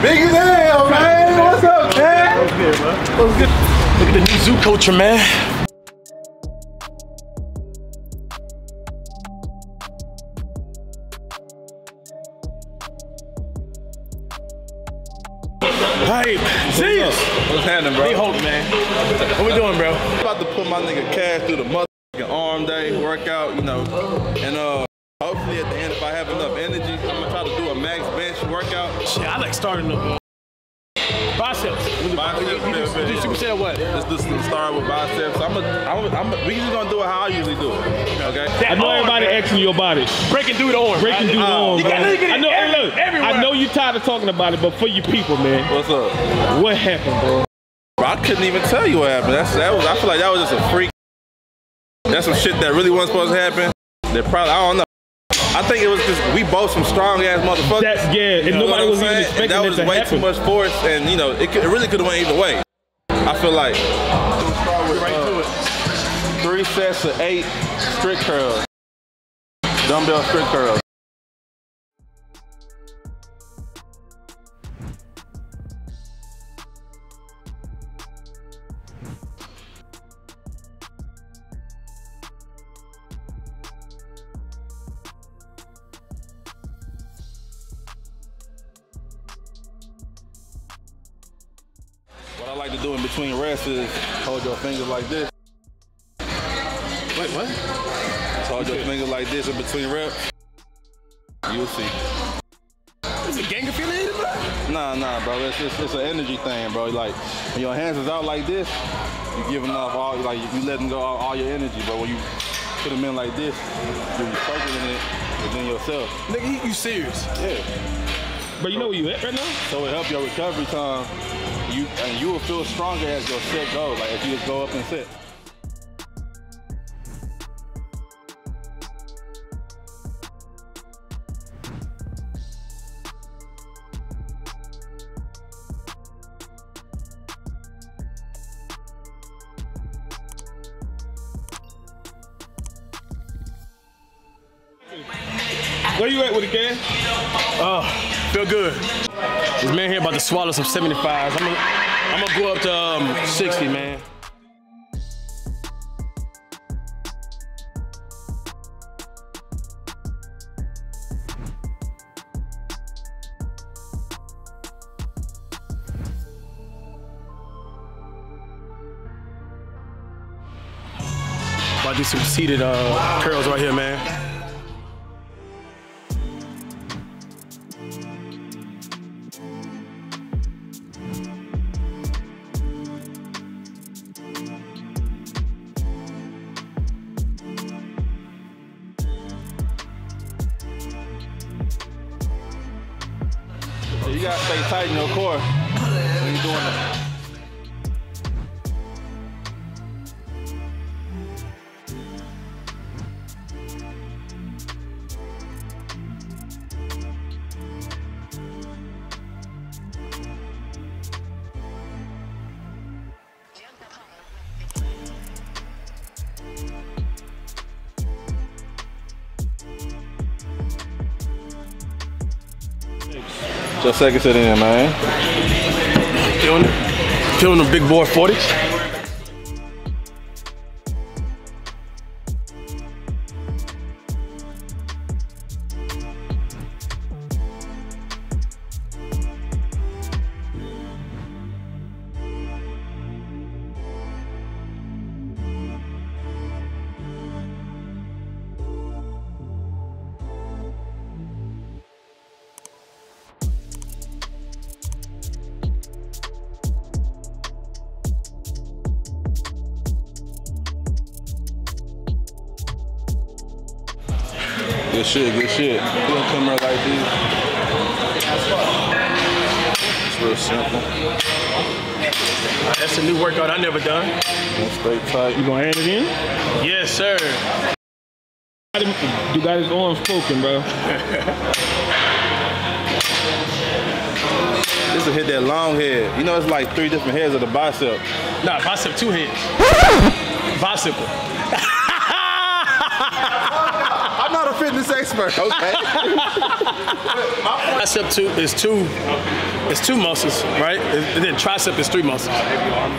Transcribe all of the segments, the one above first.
Big as hell, man. What's up, man? What's good, bro? What's good? Look at the new zoo culture, man. Hey, Zias. What's happening, bro? Hey, hold it, man. What we doing, bro? about to put my nigga cash through the motherfucking arm day workout, you know, and uh, hopefully at the end, if I have enough energy, I'm gonna try to do a max bench workout. Shit, I like starting the uh, biceps. With Biceps, you, you, yeah, do, you do yeah. what? Let's just start with biceps. I'm a, I'm a, I'm a, we just gonna do it how I usually do it. Okay. That I know arm, everybody man. asking your body. breaking through the arm. Breaking through the Oh, arm, bro. gotta get it I know, hey, every- look, everywhere. I know you tired of talking about it, but for you people, man, What's up? what happened, bro? Bro, I couldn't even tell you what happened. That's that was. I feel like that was just a freak. That's some shit that really wasn't supposed to happen. That probably I don't know. I think it was just we both some strong ass motherfuckers. That's yeah, and You know nobody what was I'm even expecting and that it was to way happen. too much force, and you know it, could, it really could have went either way. I feel like start with, Right uh, to it. three sets of eight strict curls, dumbbell strict curls. Like to do in between rests is hold your fingers like this. Wait, what? Just hold your fingers like this in between reps. You'll see. Is it gang affiliated, bro? Nah, nah, bro. It's, it's, it's an energy thing, bro. Like when your hands is out like this, you giving off all like you letting go all, all your energy. But when you put them in like this, you're circling it within yourself. Nigga, you, you serious? Yeah. But you know where you at right now? So it help your recovery time. You and you will feel stronger as your set goes. Like if you just go up and sit. Where you at with it, Ken? Oh, uh, feel good. This man here about to swallow some 75s. I'm gonna, I'm gonna go up to um, 60, man. About do some seated uh, curls right here, man. Gotta stay tight in your core when you're doing that. Just second set in, man. Feeling it? Feeling the big boy 40s? Good shit, good shit. You gonna come here like this. It's real simple. That's a new workout I never done. And stay tight. You gonna add it in? Yes, sir. You got his arms spoken, bro. This will hit that long head. You know, it's like three different heads of the bicep. Nah, bicep two hands. Bicycle. I'm not a fitness fitness expert. Okay. Bicep two is two, it's two muscles, right? And then tricep is three muscles.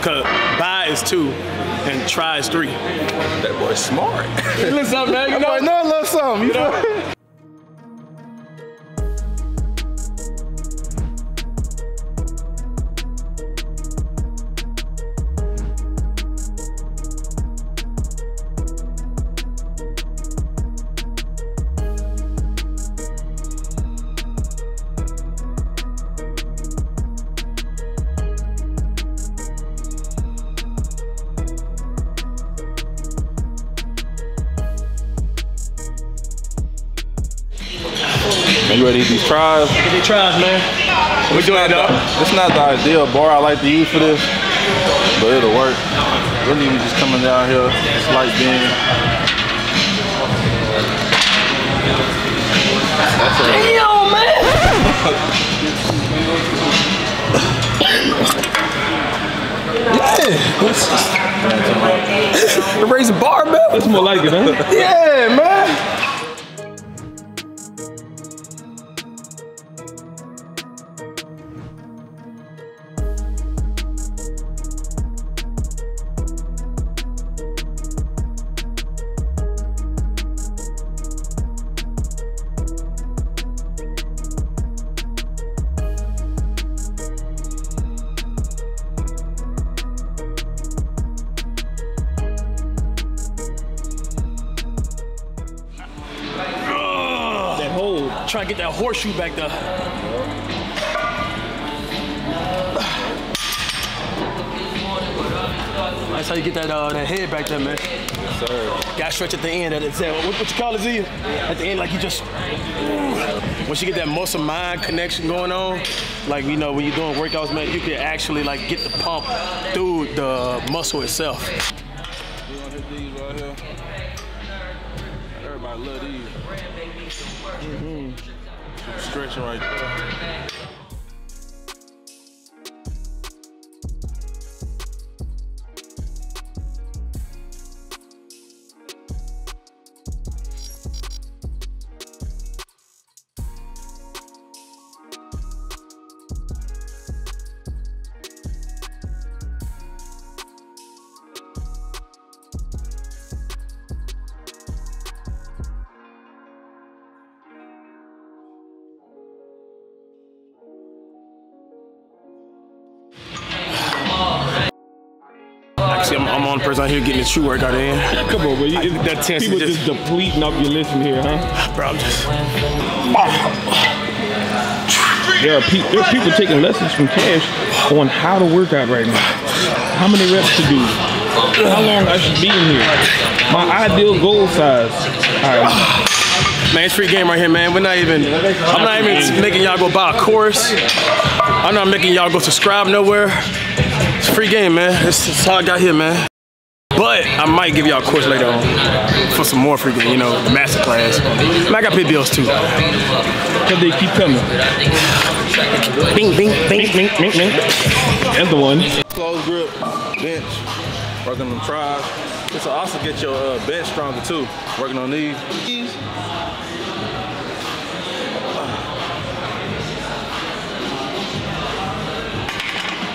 Cause bi is two, and tri is three. that boy's smart. Listen up, man. You That boy know, know a little something. You know. Man, you ready to eat these tries? get the tries, man. We doing it, dog. It's not the ideal bar I like to use for this, but it'll work. Really, we just coming down here, just like being. That's it. Yo, man. yeah. Raise a barbell. That's more like it, huh? Yeah, man. Hole. Try to get that horseshoe back there. That's how you get that uh, that head back there, man. Sir. Got stretch at the end. At the, what, what you call it, Z? At the end, like you just. Once you get that muscle mind connection going on, like you know when you're doing workouts, man, you can actually like get the pump through the muscle itself. Everybody love these. Mm-hmm. Stretching right there. Actually, I'm, I'm on person out here getting the true workout in. Come on. You, That tense people just just- depleting up your list from here, huh? Bro, I'm just. There are, pe- there are people taking lessons from Cash on how to work out right now. How many reps to do. How long I should be in here. My ideal goal size. All right. Man, it's free game right here, man. We're not even. I'm not even making y'all go buy a course. I'm not making y'all go subscribe nowhere. It's free game, man. That's, that's how I got here, man. But I might give y'all a course later on for some more free game, you know, the master class. Man, I got pay bills too. Because they keep coming. Bing, bing, bing. Mink, mink, mink, mink. That's the one. Close grip, bench, working on tries. This will also get your uh, bench stronger too. Working on these.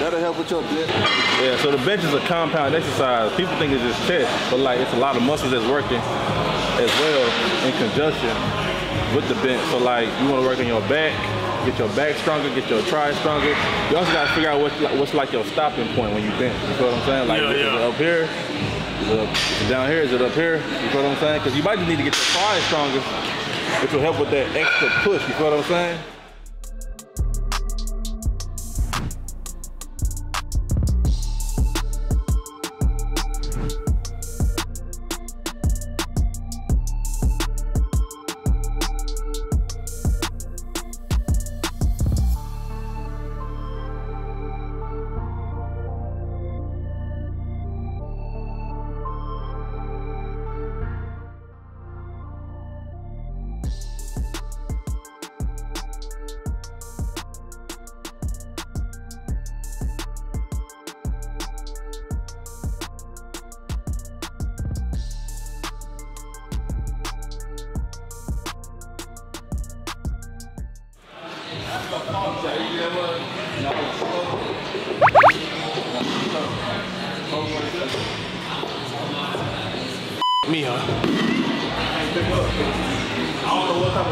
That'll help with your bench. Yeah, so the bench is a compound exercise. People think it's just chest, but like it's a lot of muscles that's working as well in conjunction with the bench. So like you want to work on your back, get your back stronger, get your tri stronger. You also got to figure out what's like, what's like your stopping point when you bench. You feel what I'm saying? Like Yeah, is it yeah. up here? Is it, up, is it down here? Is it up here? You feel what I'm saying? Because you might just need to get your tri stronger, which will help with that extra push. You feel what I'm saying?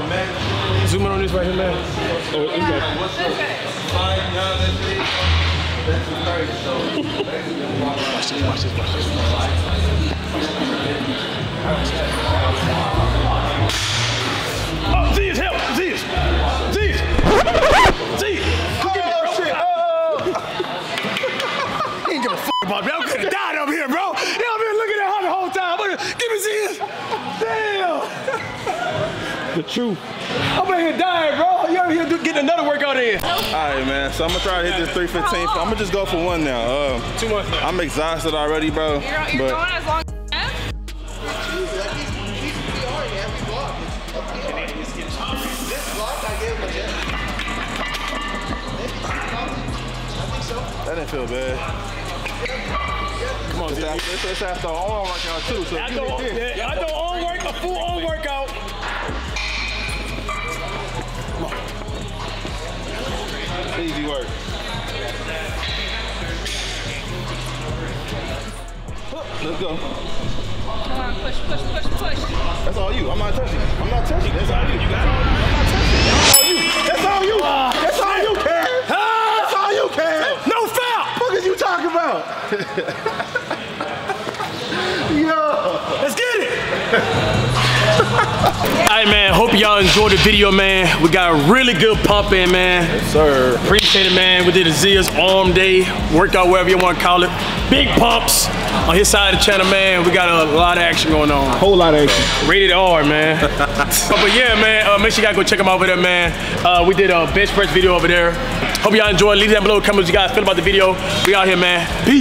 Man. Zoom in on this right here, man. Oh, it's like, Watch this, watch this, watch this. Z's! Come get me, bro. He ain't give a fuck about me. I could have died up here, bro. Yeah, I've been looking at her the whole time. But give me Z's! Damn! the truth. I'm out here dying, bro. You out here do- getting another workout in. All right, man. So I'm gonna try to hit this 315. I'm gonna just go for one now. Too much now. I'm exhausted already, bro. You're, you're but feel bad. Come on, It's Z's. after, it's, it's after an arm workout too. So I you go, did this. yeah, I go on work, a full on workout. It's easy work. Let's go. Come on, push, push, push, push. That's all you. I'm not touching. I'm not touching. That's all you. You got it. I'm not touching. That's all you. That's all you. That's all you, Cam. That's all you, Cam. No foul! What is you talking about? Yo. Let's get it! Alright man, hope y'all enjoyed the video man. We got a really good pump in man. Yes, Sir. Appreciate it man. We did a Zia's arm day, workout, whatever you want to call it. Big pumps on his side of the channel man. We got a lot of action going on. A Whole lot of action. Rated R, man. but yeah, man, uh, make sure you guys go check him out over there, man. Uh, we did a bench press video over there. Hope y'all enjoyed. Leave down below comments what you guys feel about the video. We out here, man. Peace.